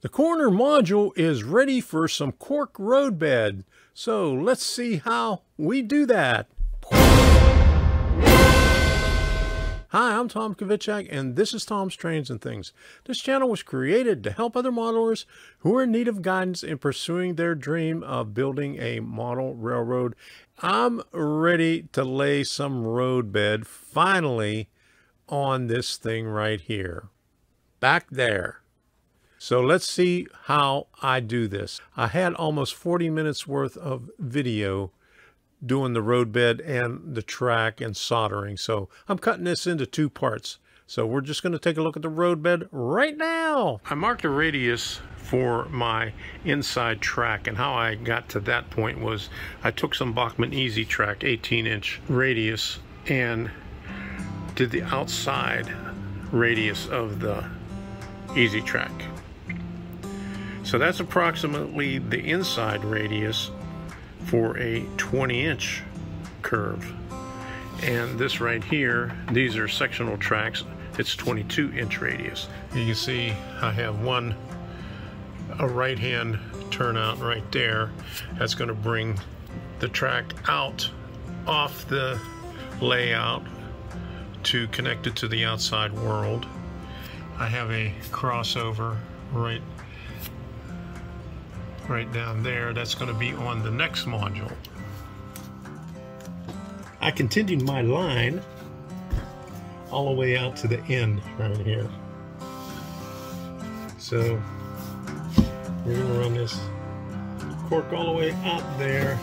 The corner module is ready for some cork roadbed. So let's see how we do that. Hi, I'm Tom Kvichak, and this is Tom's Trains and Things. This channel was created to help other modelers who are in need of guidance in pursuing their dream of building a model railroad. I'm ready to lay some roadbed, finally, on this thing right here. Back there. So let's see how I do this. I had almost 40 minutes worth of video doing the roadbed and the track and soldering. So I'm cutting this into two parts. So we're just going to take a look at the roadbed right now. I marked a radius for my inside track and how I got to that point was I took some Bachmann E-Z Track 18 inch radius and did the outside radius of the E-Z Track. So that's approximately the inside radius for a 20 inch curve. And this right here, these are sectional tracks. It's 22 inch radius. You can see I have one, a right hand turnout right there. That's gonna bring the track out off the layout to connect it to the outside world. I have a crossover right right down there. That's going to be on the next module. I continued my line all the way out to the end right here. So we're going to run this cork all the way out there.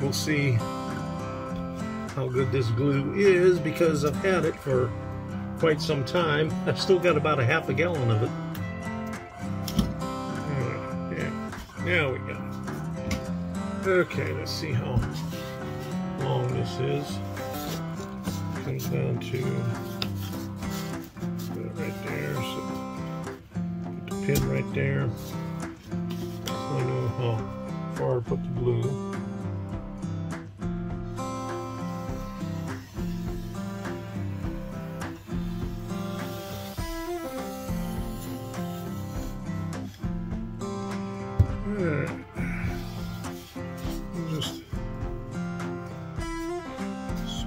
We'll see how good this glue is because I've had it for quite some time. I've still got about a half a gallon of it. There we go. Okay, let's see how long this is. Comes down to put it right there. So put the pin right there. I know how far to put the glue.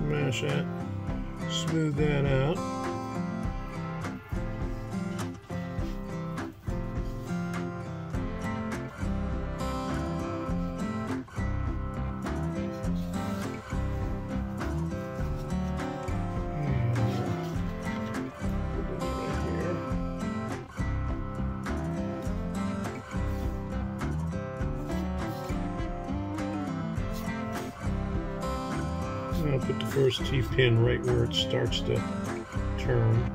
Smash that, smooth that out. I'll put the first T-pin right where it starts to turn.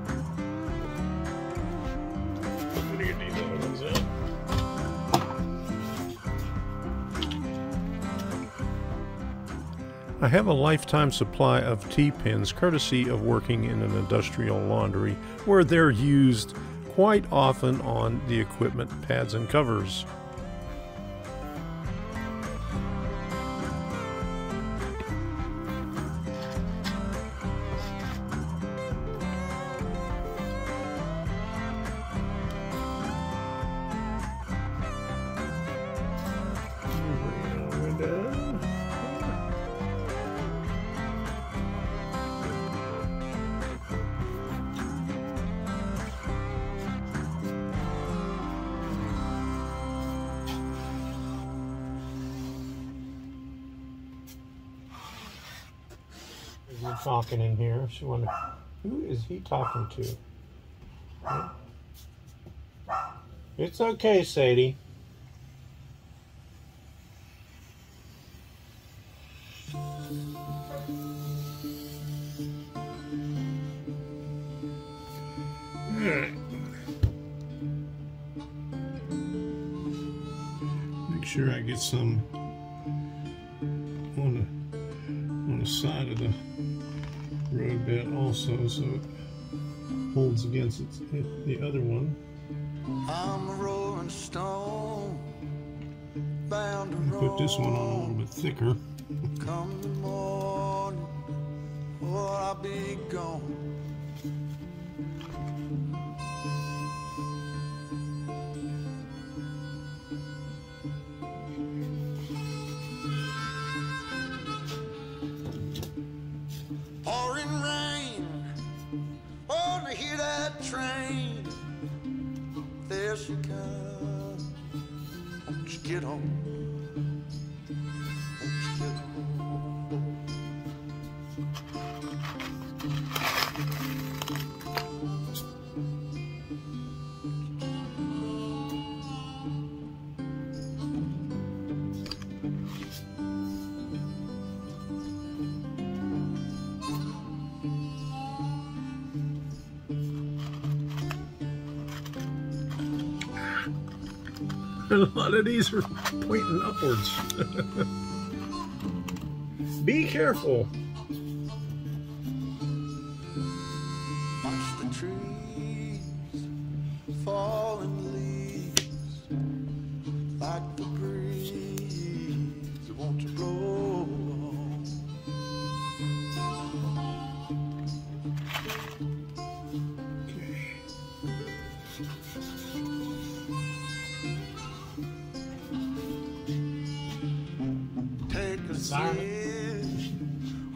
I have a lifetime supply of T-pins courtesy of working in an industrial laundry where they're used quite often on the equipment pads and covers. We're talking in here. She wonder who is he talking to? It's okay, Sadie. Make sure I get some on the on the side of the roadbed also so it holds against it, eh, the other one. I'm a rolling stone, bound to Put this one on a little bit thicker. Come the morning, or I'll be gone. Can. Won't get on? A lot of these are pointing upwards. Be careful.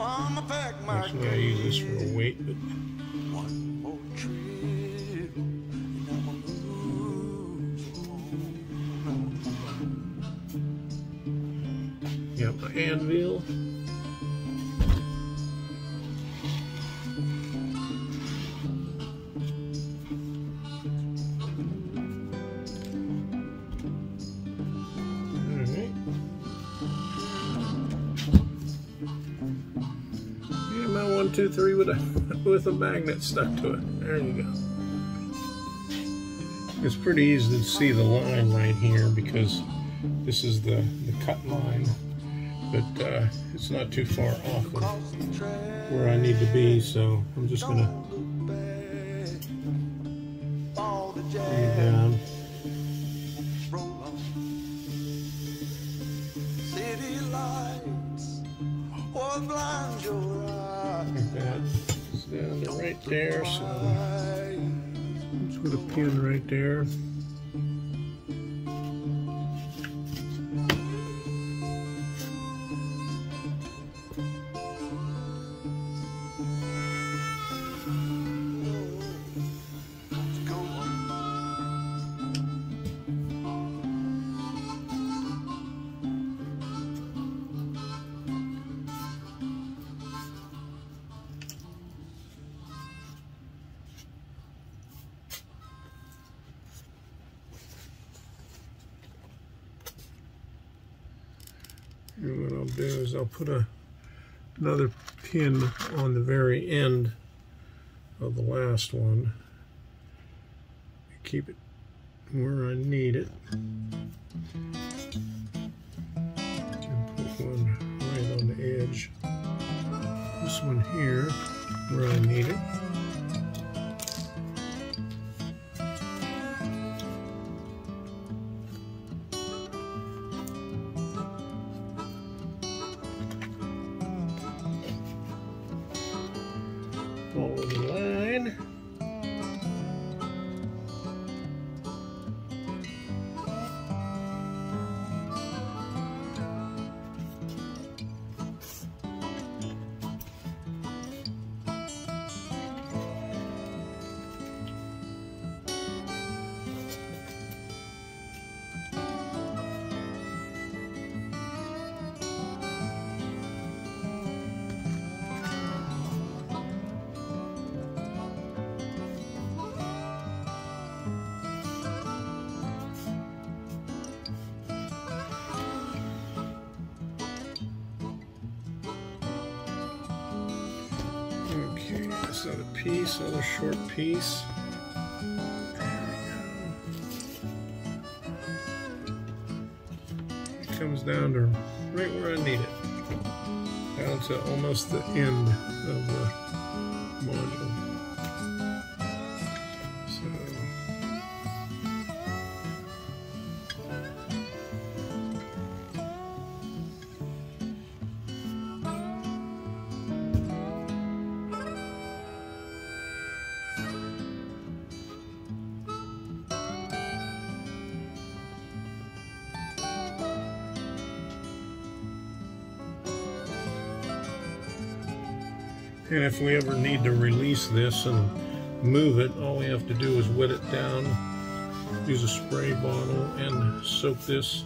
I'ma pack my Actually, I use this for a weight, but one more trip, and I'ma move on. my anvil. Two, three with a with a magnet stuck to it. There you go. It's pretty easy to see the line right here because this is the, the cut line, but uh, it's not too far off of where I need to be, so I'm just gonna don't pin right there. Do is I'll put a another pin on the very end of the last one. Keep it where I need it. And put one right on the edge. This one here where I need it. Follow the That's another piece, another short piece. It comes down to right where I need it. Down to almost the end of the And if we ever need to release this and move it, all we have to do is wet it down use a spray bottle and soak this.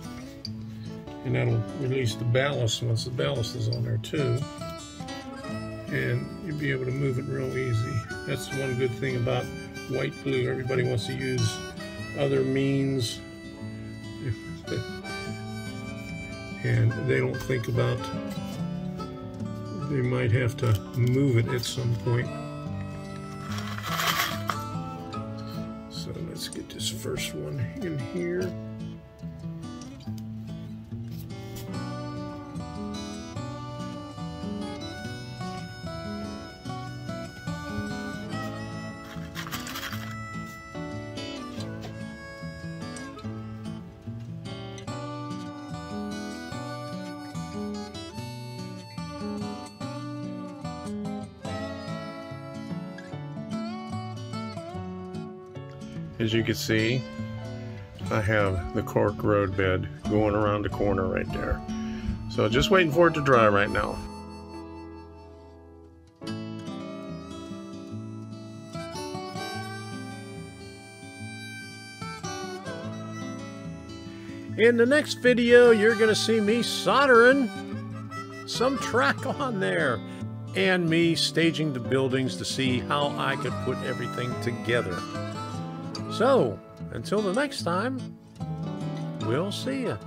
And that'll release the ballast once the ballast is on there too. And you'll be able to move it real easy. That's one good thing about white glue. Everybody wants to use other means. And they don't think about they might have to move it at some point. So let's get this first one in here As you can see, I have the cork road bed going around the corner right there. So just waiting for it to dry right now. In the next video, you're going to see me soldering some track on there and me staging the buildings to see how I could put everything together. So, until the next time, we'll see you.